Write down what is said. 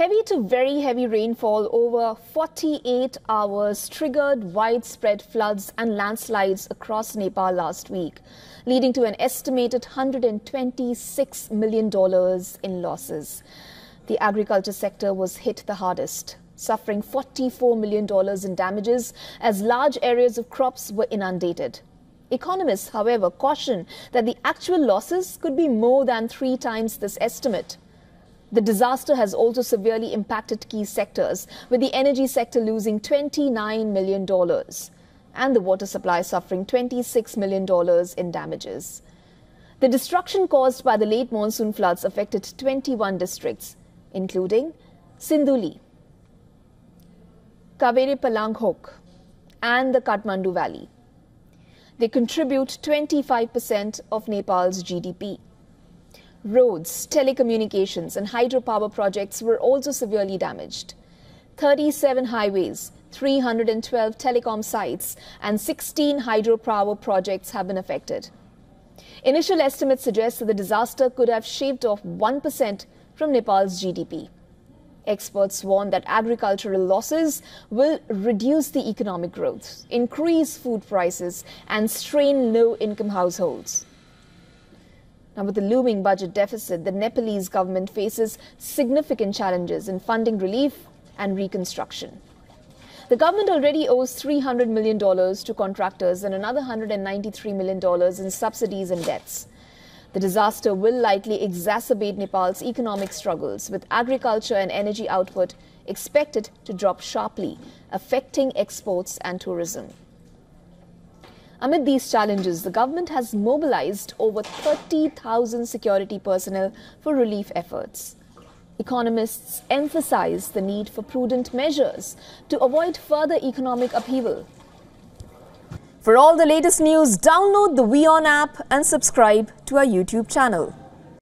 Heavy to very heavy rainfall over 48 hours triggered widespread floods and landslides across Nepal last week, leading to an estimated $126 million in losses. The agriculture sector was hit the hardest, suffering $44 million in damages as large areas of crops were inundated. Economists, however, caution that the actual losses could be more than three times this estimate. The disaster has also severely impacted key sectors, with the energy sector losing $29 million and the water supply suffering $26 million in damages. The destruction caused by the late monsoon floods affected 21 districts, including Sindhuli, Kaveri Palanghok, and the Kathmandu Valley. They contribute 25% of Nepal's GDP. Roads, telecommunications, and hydropower projects were also severely damaged. 37 highways, 312 telecom sites, and 16 hydropower projects have been affected. Initial estimates suggest that the disaster could have shaved off 1% from Nepal's GDP. Experts warn that agricultural losses will reduce the economic growth, increase food prices, and strain low income households. Now, with the looming budget deficit, the Nepalese government faces significant challenges in funding relief and reconstruction. The government already owes $300 million to contractors and another $193 million in subsidies and debts. The disaster will likely exacerbate Nepal's economic struggles, with agriculture and energy output expected to drop sharply, affecting exports and tourism. Amid these challenges, the government has mobilized over 30,000 security personnel for relief efforts. Economists emphasize the need for prudent measures to avoid further economic upheaval. For all the latest news, download the WION app and subscribe to our YouTube channel.